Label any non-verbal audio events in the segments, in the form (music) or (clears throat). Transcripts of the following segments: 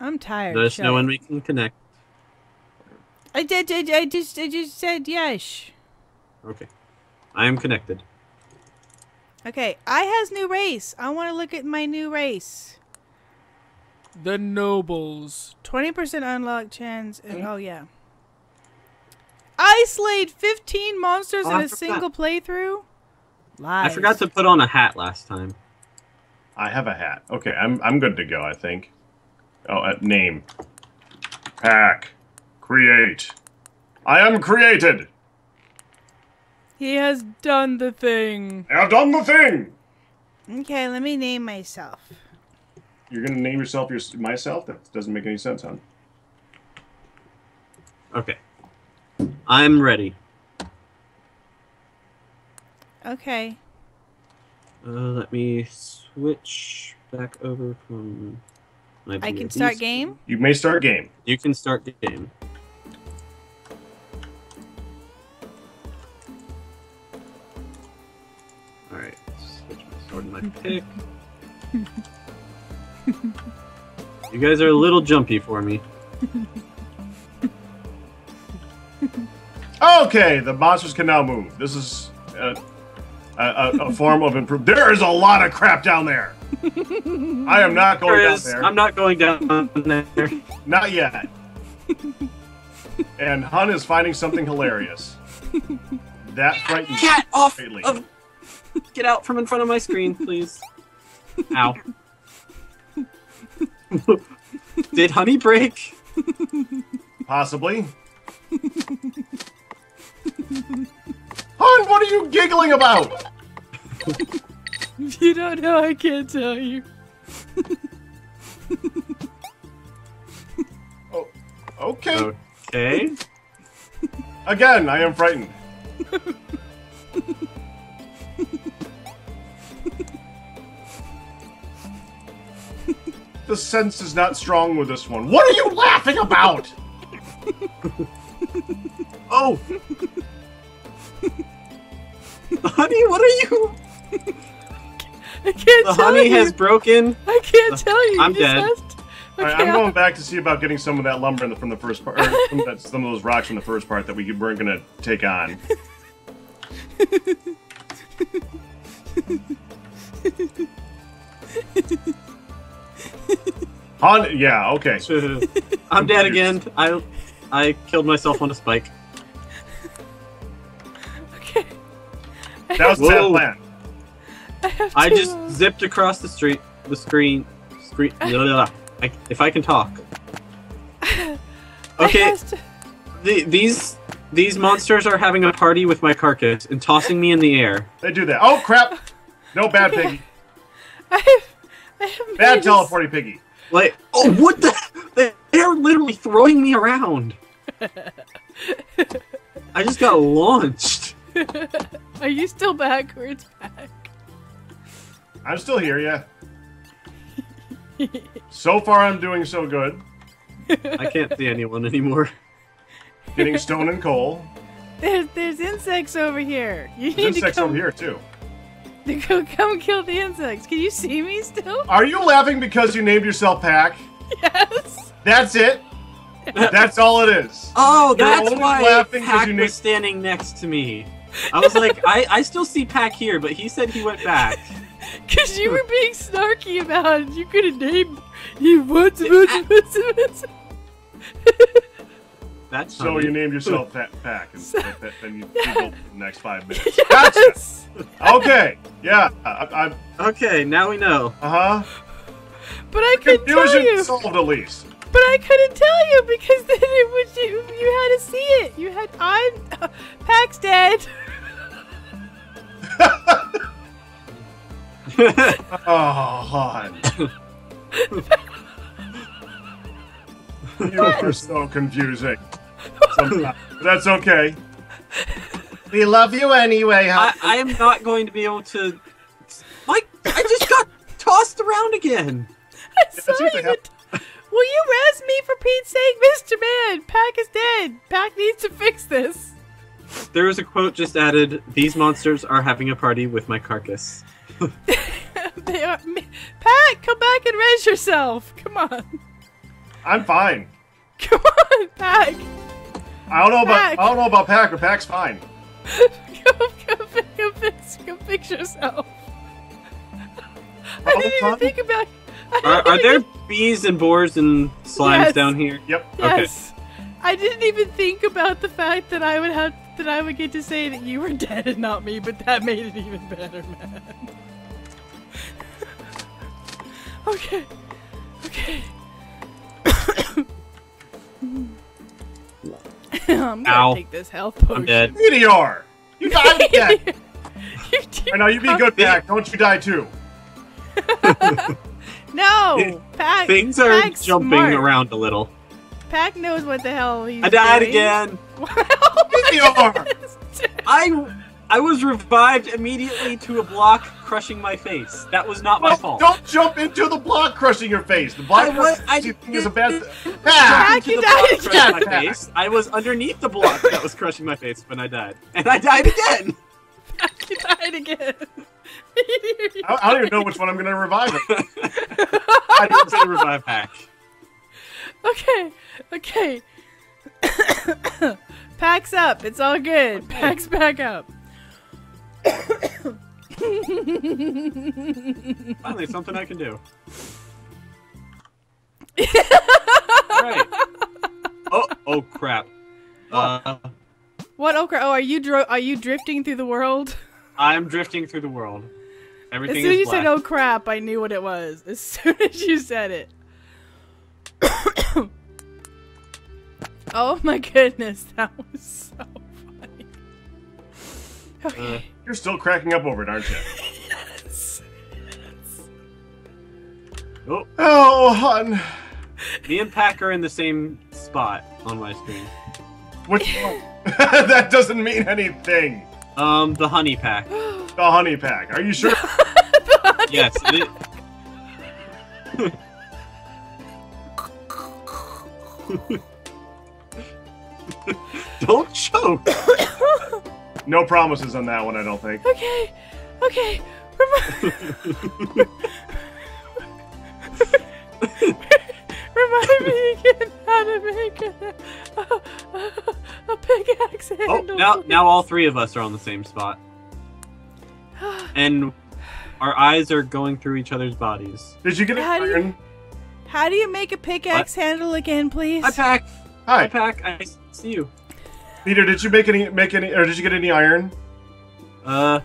I'm tired. Let us Shut know it. when we can connect. I did. I, I just. I just said yes. Okay. I am connected. Okay. I has new race. I want to look at my new race. The nobles. Twenty percent unlock chance. And, mm-hmm. oh yeah. I slayed fifteen monsters Oh, in I a forgot. single playthrough. I forgot to put on a hat last time. I have a hat. Okay, I'm I'm good to go. I think. Oh, uh, name. Pack. Create. I am created. He has done the thing. I have done the thing. Okay, let me name myself. You're gonna name yourself your myself? That doesn't make any sense, hon. Okay. I'm ready. Okay. Uh, let me switch back over from. My I can start screen. game. You may start game. You can start the game. Alright, switch my sword and my pick. (laughs) you guys are a little jumpy for me. (laughs) Okay, the monsters can now move. This is a, a, a, a form of improvement. There is a lot of crap down there. I am not going There down is. there. I'm not going down there. Not yet. and Hun is finding something hilarious. That frightens Get off greatly. of. Get out from in front of my screen, please. Ow. Did honey break? Possibly. Hun, what are you giggling about? If (laughs) you don't know, I can't tell you. (laughs) Oh, okay. Okay. Again, I am frightened. (laughs) the sense is not strong with this one. What are you laughing about? Oh! honey, what are you? I can't The tell honey you. has broken. I can't tell you. I'm You just dead. asked- All right, Okay, I'm I'll- going back to see about getting some of that lumber in the, from the first part, or from that, some of those rocks from the first part that we weren't going to take on. Han, yeah, okay. (laughs) I'm dead again. I I killed myself on a spike. Okay. That was the bad plan. I have I to, just zipped across the street, the screen, screen. (laughs) blah, blah, blah. I, if I can talk. Okay, to- the, these these monsters are having a party with my carcass and tossing me in the air. They do that. Oh, crap! No, bad piggy. (laughs) I have, I have Bad made a- teleporting piggy. Like, oh, what the? They- They're literally throwing me around. (laughs) I just got launched. Are you still backwards back? I'm still here, yeah. So far, I'm doing so good. I can't see anyone anymore. Getting stone and coal. There's there's insects over here. You There's need insects to come, over here, too. (laughs) To go, come kill the insects. Can you see me still? Are you laughing because you named yourself Pack? Yes. That's it? That's all it is. Oh, that's only why laughing 'cause Pack you was need- standing next to me. I was like, I, I still see Pack here, but he said he went back. (laughs) Because you were being snarky about it. You could have named you what's what's what's what's. That's So funny. you named yourself Pack, Pack and that, that, then you giggled for the next five minutes. (laughs) Gotcha. Yes. Okay. Yeah. I, I, Okay, now we know. uh huh. But I couldn't tell Confusion you. solved at least. But I couldn't tell you because (laughs) then it would you. You had to see it. You had I'm Pack's dead. Oh, hon. (laughs) you are so confusing. Sometimes. That's okay. We love you anyway, I, I am not going to be able to. Like, I just got tossed around again. (laughs) I saw that's what you. they Will you res me for Pete's sake, Mr. Man? Pack is dead. Pack needs to fix this. There was a quote just added These monsters are having a party with my carcass. (laughs) they are. Pat, come back and raise yourself. Come on. I'm fine. (laughs) Come on, Pack. I don't know about Pack. I don't know about Pack, but Pack's fine. Go, go, fi- go fix, go fix yourself. I didn't even fine. think about. I Are, didn't are there bees and boars and slimes Yes. down here? Yep. Yes. I didn't even think about the fact that I would have that I would get to say that you were (laughs) dead and not me, but that made it even better, man. (laughs) okay. Okay. (coughs) I'm gonna Ow. take this health potion. I'm dead. Meteor! You died again! (laughs) you I know you be not- good, Pack. Don't you die too. No, Pack. Things are Pack's jumping smart. around a little. Pack knows what the hell he's I died doing. again. (laughs) Meteor! I I was revived immediately to a block crushing my face. That was not my Well, fault. don't jump into the block crushing your face. The block I wa- crushing I you think is a bad thing. Pack! Pack, the block (laughs) crushing my face. I was underneath the block that was crushing my face when I died, and I died again. I you died again. I, I don't even know which one I'm gonna revive him. (laughs) I didn't say revive hack. Okay, okay. (coughs) (coughs) (coughs) Pack's up. It's all good. Pack's back up. Finally, something I can do. (laughs) Alright. Oh, oh crap. Uh, What okra? Oh, are you dro- are you drifting through the world? I'm drifting through the world. Everything. As soon as you black. said "oh crap," I knew what it was. As soon (laughs) as you said it. Oh my goodness, that was so funny. Okay. Uh, You're still cracking up over it, aren't you? (laughs) yes. oh, Oh, hun. me and Pack are in the same spot on my screen. Which (laughs) that doesn't mean anything. Um, the honey pack. (gasps) The honey pack. Are you sure? (laughs) Yes. It, Don't choke. (coughs) No promises on that one, I don't think. Okay. Okay. Remi- (laughs) Remind me again how to make a, a, a, a pickaxe Oh, handle. now now all three of us are on the same spot, (sighs) and our eyes are going through each other's bodies. Did you get an How do you- How do you make a pickaxe handle again, please? Hi, Pack. Hi, Hi, Pack. I see you. Peter. Did you make any? Make any? Or did you get any iron? Uh,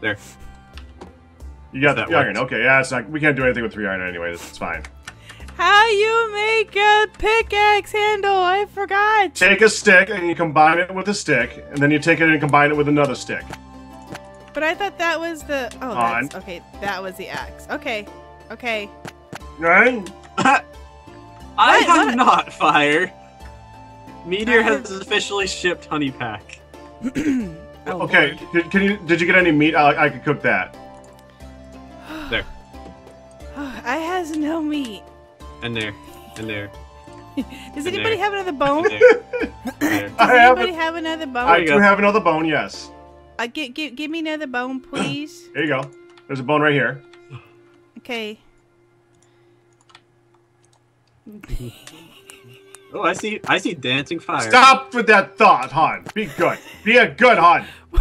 there. You got That iron. Okay, yeah. It's not. We can't do anything with three iron anyway. It's fine. How you make a pickaxe handle? I forgot. Take a stick and you combine it with a stick, and then you take it and combine it with another stick. But I thought that was the. Oh, On. that's, okay. That was the axe. Okay. Okay. Right? (laughs) I What? have What? not fire. Meteor has officially shipped honey pack. (clears throat) Oh, Okay. Did, can you? Did you get any meat? I, I could cook that. (sighs) There (sighs) I has no meat. and there and there (laughs) Does And anybody there. have another bone? there. (clears throat) (laughs) there. Does I have anybody have another bone? I do have another bone. Yes. Uh, give, give, give me another bone, (clears throat) please. There you go. There's a bone right here. okay. (laughs) Oh, I see. I see dancing fire. Stop with that thought, hon. Be good. Be a good hon. (laughs)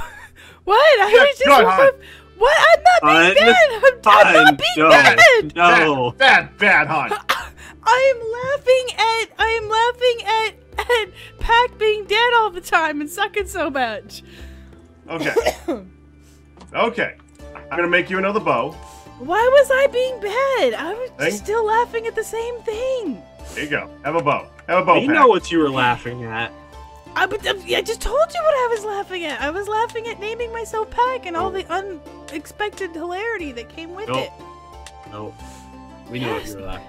What? I Yeah, was just. go on. What? I'm not being Fun. bad. I'm, I'm not being No. bad. No. Bad, bad, bad, hon. (laughs) I am laughing at. I am laughing at at Pac being dead all the time and sucking so much. Okay. Okay. I'm gonna make you another bow. Why was I being bad? I was Thing? still laughing at the same thing. There you go. Have a bow. Have a bow. We pack. know what you were laughing at. I, but, uh, I just told you what I was laughing at. I was laughing at naming myself Pack and all the unexpected hilarity that came with Nope. it. No. We know what you were laughing.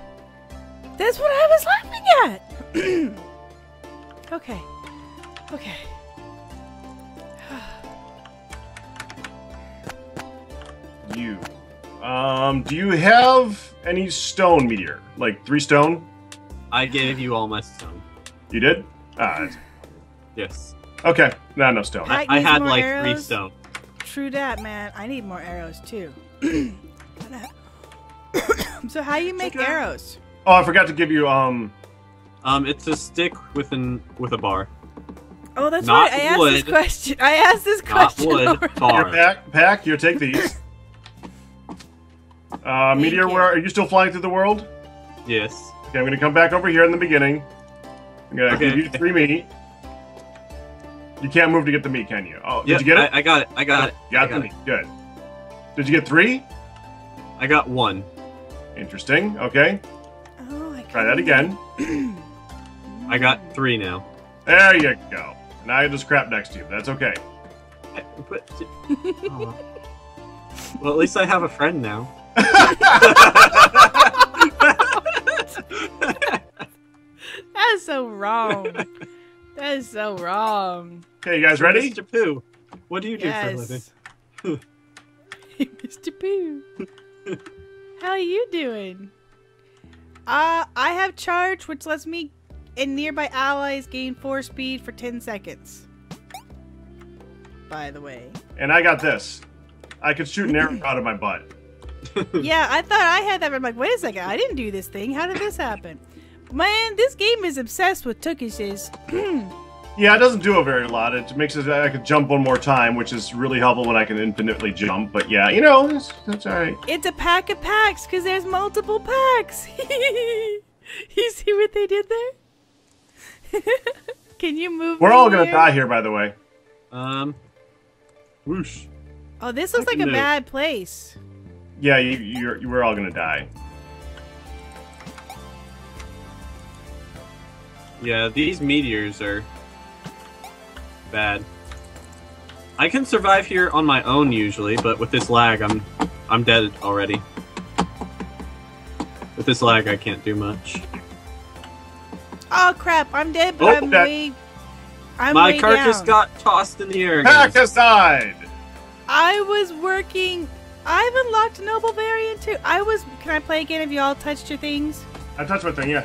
That's what I was laughing at. (clears throat) okay. Okay. You. Um, do you have any stone meteor? Like three stone? I gave you all my stone. You did? Ah, Yes. okay. No, no stone. Pack I had more like three stone. True that, man. I need more arrows too. (coughs) so how you make okay. arrows? Oh, I forgot to give you um. Um, it's a stick with an with a bar. Oh, that's Not right. I asked this question. I asked this Not question. wood, already. Here, bar. pack, pack. Here, take these. (coughs) Uh, meteor, you. where are you still flying through the world? Yes. Okay, I'm gonna come back over here in the beginning. I'm gonna Okay. give you three meat. You can't move to get the meat, can you? Oh, did you get it? I, I got it. I got oh, it. Got I the got meat. Good. Did you get three? I got one. Interesting. Okay, Oh, I try that again. (clears throat) I got three now. There you go. Now I just crap next to you. That's okay. But, (laughs) oh. Well, at least I have a friend now. (laughs) That's so wrong. that is so wrong. Okay, you guys ready? Mr. Pooh, what do you do for a living? Yes. (laughs) Mr. Pooh. How are you doing? Uh, I have charge, which lets me and nearby allies gain four speed for 10 seconds. By the way. And I got this. I could shoot an arrow (laughs) out of my butt. yeah, I thought I had that. but I'm like, wait a second, I didn't do this thing. How did this happen? Man, this game is obsessed with Tookishes. (clears throat) Yeah, it doesn't do a very lot. It makes it I could jump one more time, which is really helpful when I can infinitely jump. But yeah, you know, that's, that's all right. It's a pack of packs because there's multiple packs. (laughs) you see what they did there? (laughs) Can you move? We're all gonna here? die here, by the way. Um, whoosh. Oh, this looks like a move. bad place. Yeah, you, you're, you we're all gonna die. Yeah, these meteors are bad. I can survive here on my own usually, but with this lag, I'm I'm dead already. With this lag, I can't do much. Oh crap! I'm dead, but Oh, I'm that- way. I'm my way carcass down. got tossed in the air. Pack Again. aside. I was working. I've unlocked Noble Variant too. I was. Can I play again? Have you all touched your things? I touched my thing. Yeah,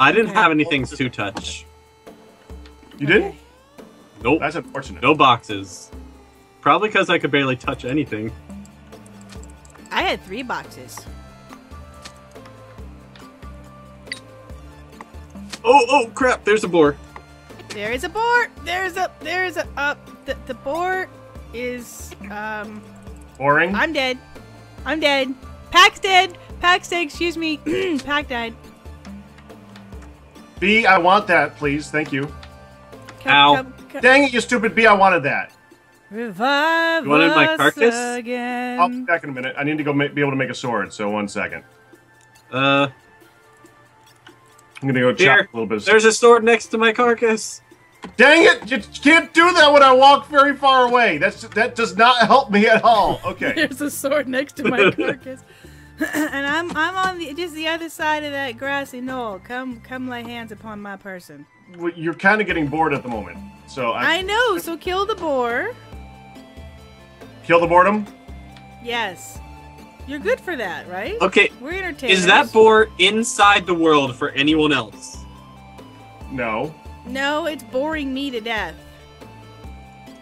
I didn't Okay. have anything to touch. you didn't. Okay. Nope. That's unfortunate. No boxes. Probably because I could barely touch anything. I had three boxes. Oh, oh, crap! There's a boar. There is a boar. There's a. There's a. Uh, the the board is. Um. Boring. I'm dead. I'm dead. Pack's dead. Pack's dead. Excuse me. (clears throat) Pack died. B, I want that, please. Thank you. Come, Ow. Come, come. Dang it, you stupid B! I wanted that. Revive You wanted my us carcass? again. I'll be back in a minute. I need to go be able to make a sword. So one second. Uh, I'm gonna go chop Here, a little bit. There's a sword next to my carcass. Dang it! You can't do that when I walk very far away. That's that does not help me at all. Okay. (laughs) There's a sword next to my (laughs) carcass. (laughs) and I'm I'm on the just the other side of that grassy knoll. Come come lay hands upon my person. Well, You're kind of getting bored at the moment. So I, I know, so kill the boar. kill the boredom. Yes. You're good for that, right? Okay, We're entertainers. is that boar inside the world for anyone else? No. No, it's boring me to death.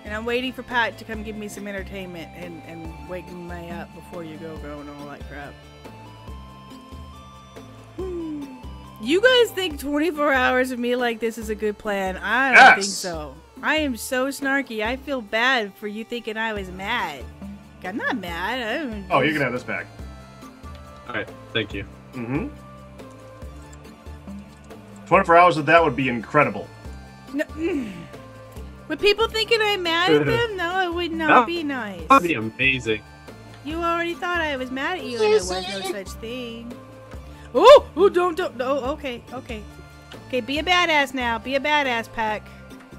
And I'm waiting for Pat to come give me some entertainment and, and wake me up before you go go and all that crap. Hmm. You guys think 24 hours of me like this is a good plan? I don't think so. I am so snarky. I feel bad for you thinking I was mad. I'm not mad. I'm Oh, you can have this back. All right, thank you. Mm-hmm. 24 hours of that would be incredible. No. Would people thinking I'm mad at them? No, it would not No. be nice. That'd be amazing. You already thought I was mad at you, and there was no such thing. Oh, oh, don't, don't, oh, Okay, okay, okay. Be a badass now. Be a badass, Pack.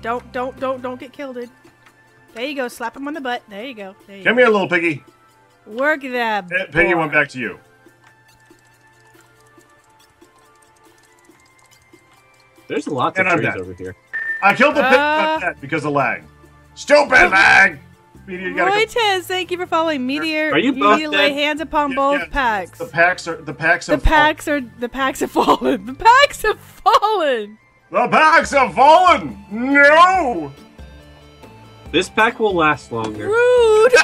Don't, don't, don't, don't get killed. There you go. Slap him on the butt. There you go. There you Come go. here, little piggy. Work that. Eh, Piggy went back to you. There's lots And of I'm trees dead. over here. I killed the pig Uh. I'm because of lag. Stupid lag. Meteor, you gotta Roy go- Tez, thank you for following Meteor. Are you need both to lay hands upon Yeah, both yeah, packs. The packs are the packs The have fallen. are the packs have fallen. The packs have fallen. The packs have fallen. No. This pack will last longer. Rude. (laughs)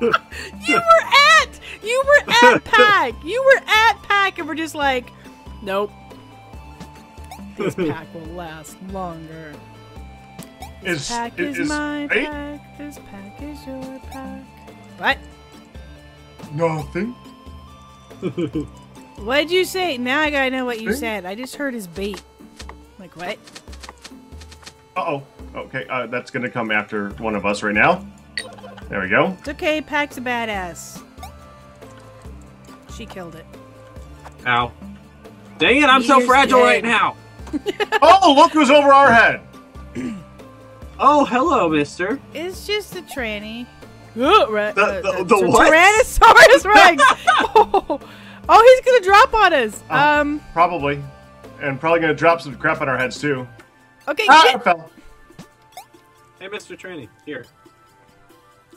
(laughs) you were at you were at (laughs) pack. You were at pack pack, and we're just like, nope. This (laughs) pack will last longer. This Is- pack is- is, is- my hey? pack. This pack is your pack. What? Nothing. (laughs) What'd you say? Now I gotta know what you said. I just heard his bait. Like what? Uh oh. Okay, uh, that's gonna come after one of us right now. There we go. It's okay. Pack's a badass. She killed it. Ow. Dang it, I'm so fragile dead. right now. (laughs) Oh, look who's over our head. (clears throat) Oh, hello, mister. It's just a tranny. Oh, (gasps) right, The- uh, the- uh, the what? Tyrannosaurus (laughs) Rex. oh, oh, he's gonna drop on us. Oh. Um. Probably. And probably gonna drop some crap on our heads too. Okay. Ah, I fell. Hey, Mr. Tranny, here.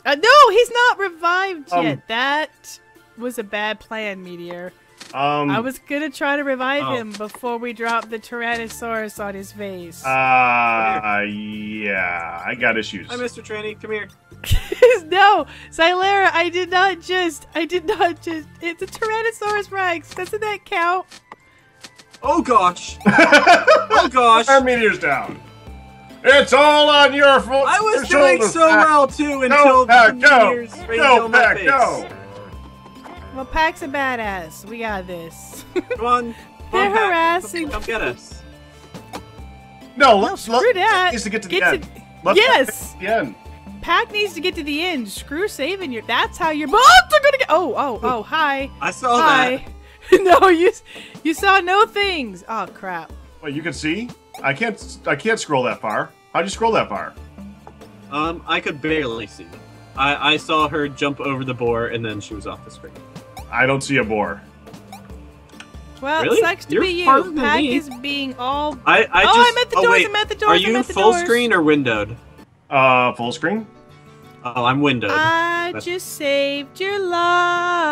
Uh, no, he's not revived Um. yet. That was a bad plan, Meteor. Um, I was gonna try to revive Oh. him before we dropped the Tyrannosaurus on his face. Uh, yeah, I got issues. Hi, Mr. Tranny, come here. (laughs) no, Xylera, I did not just. I did not just. It's a Tyrannosaurus Rex. Doesn't that count? Oh gosh. (laughs) oh gosh. Our meteor's down. It's all on your fault. I was doing shoulders, so well too until Pack, the go. meteors rained Go, on my Pack, face. Go. Well, Pack's a badass. We got this. (laughs) Come on. Come They're on, Pack. harassing Come get us. No, no, let's screw that. needs to get to Get the end. to- Let's yes. get to the end. Pack needs to get to the end. Screw saving your. That's how your bots are gonna get. Oh, oh, oh. Hi. I saw that. (laughs) No, you you saw no things. Oh crap. Wait, you can see? I can't. I can't scroll that far. How'd you scroll that far? Um, I could barely see. I, I saw her jump over the boar and then she was off the screen. I don't see a boar. Well, Really? it sucks to You're be you. Pack is being all. I, I oh, just. I'm at the oh, doors. wait. I'm at the doors. Are I'm you at the full doors. screen or windowed? Uh, full screen. Oh, I'm windowed. I That's- just saved your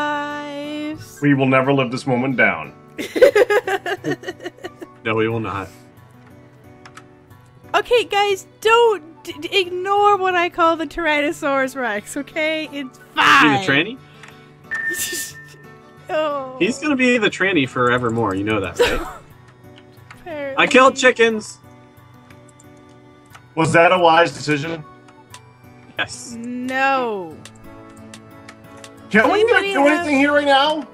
lives. We will never live this moment down. (laughs) no, we will not. okay, guys, don't d- d- ignore what I call the Tyrannosaurus Rex. Okay, it's See fine. the tranny? (laughs) oh, He's gonna be the tranny forevermore. You know that, right? (laughs) I killed chickens. Was that a wise decision? Yes. No, Can we Anybody do have- anything here right now?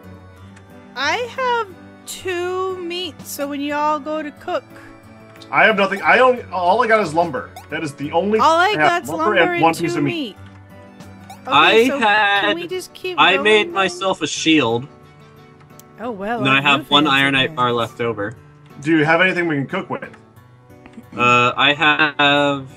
I have two meats. So when you all go to cook, I have nothing. I only. All I got is lumber. That is the only. all I got got's lumber and, one two piece of meat. meat. Okay, I so had- Can we just keep? I going made then? myself a shield, Oh well. and then I I'm have one fancy ironite bar left over. Do you have anything we can cook with? Uh, I have.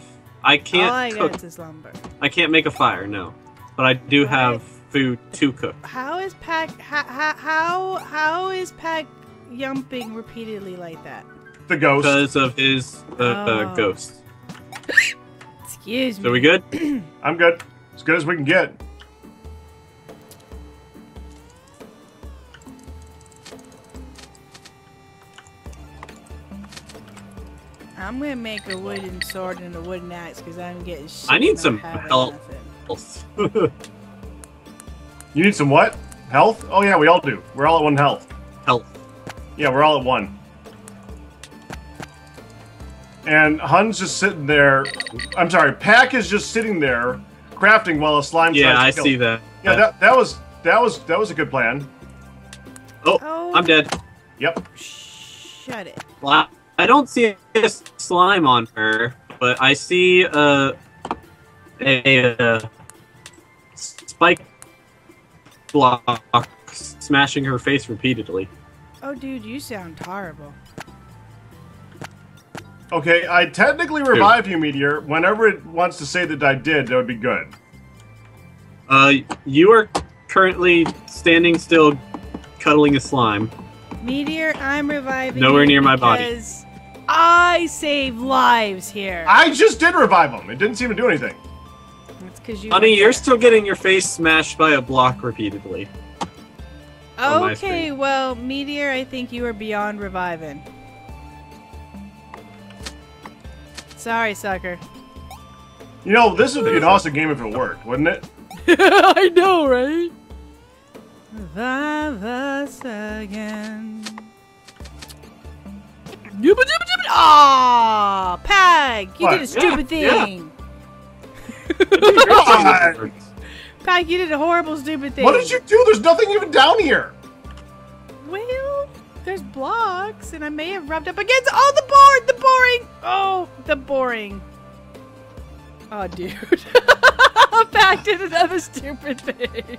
I can't I cook. got is lumber. I can't make a fire, no. But I do What? have food to cook. How is Pack? How how how is Pack yumping repeatedly like that? The ghost. Because of his uh, uh, Oh. ghost. Excuse me. So we good? (clears throat) I'm good. As good as we can get. I'm gonna make a wooden sword and a wooden axe because I'm getting shit. I need some health. (laughs) You need some what? Health? Oh yeah, we all do. We're all at one health. Health. Yeah, we're all at one. And Hun's just sitting there. I'm sorry, Pack is just sitting there crafting while a slime. Yeah, I tries to kill see him. that. Yeah, that that was that was that was a good plan. Oh, Oh. I'm dead. Yep. Shut it. Well, I- I don't see a slime on her, but I see a a, uh spike block smashing her face repeatedly. Oh, dude, you sound horrible. Okay, I technically revived you, Meteor. Whenever it wants to say that I did, that would be good. Uh, you are currently standing still, cuddling a slime. Meteor, I'm reviving. Nowhere you near my body. Because I save lives here. I just did revive him. It didn't seem to do anything. That's because you. Honey, you're still getting your face smashed by a block repeatedly. Okay, well, Meteor, I think you are beyond reviving. Sorry, sucker. You know, this would be an awesome game if it worked, wouldn't it? (laughs) I know, right? Revive us again. Yubba jubba jubba. Aw, Pag, you What? did a stupid Yeah, thing. God! (laughs) Pag, you did a horrible, stupid thing. What did you do? There's nothing even down here. Well, there's blocks, and I may have rubbed up against. Oh, the board, the boring. Oh, the boring. Oh, (laughs) dude. Pag did another stupid thing.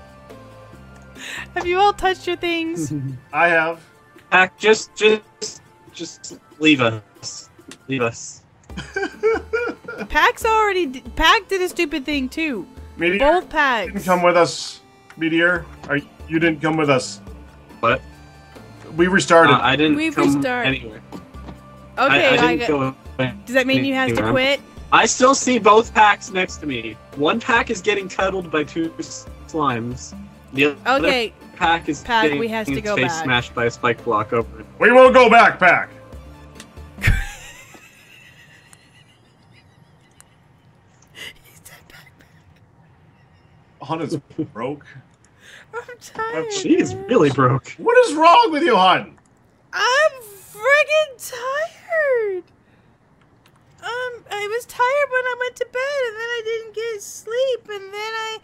Have you all touched your things? (laughs) I have. Pack, just, just, just leave us. Leave us. (laughs) Pac's already. d- Pac did a stupid thing too. Meteor Both didn't Pacs. come with us. Meteor, Are, you didn't come with us. What? We restarted. Uh, I didn't We've restarted. anywhere. Okay, I, I I didn't got- go. does that mean you have to quit? I still see both packs next to me. One pack is getting cuddled by two slimes. The other Okay, pack is Pack, getting we has to its go face back. smashed by a spike block over it. we will go back, Pack. Hun is broke. I'm tired. She is really broke. What is wrong with you, Hun? I'm friggin' tired. Um, I was tired when I went to bed, and then I didn't get sleep, and then I,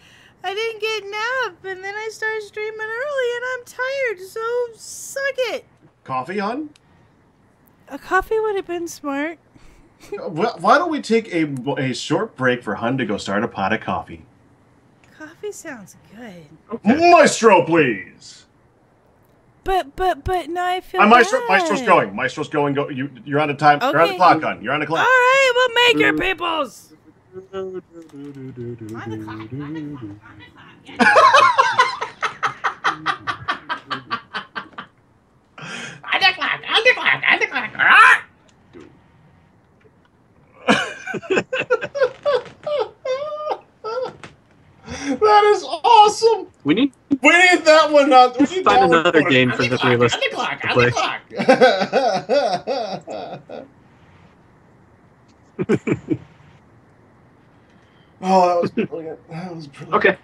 I didn't get nap, and then I started streaming early, and I'm tired. So suck it. Coffee, Hun? A coffee would have been smart. Wh- Why don't we take a, a short break for Hun to go start a pot of coffee? Coffee sounds good, Maestro, please. but but but now I feel. Uh, Maestro, bad. Maestro's going. Maestro's going. Go. You, you're on the time. You're on the clock, Hun. You're on the clock. right, we'll make your peoples. That is awesome. We need We need that one. On, we need Find that one another game for the three of us to play. (laughs) oh, that was brilliant. That was brilliant. Okay.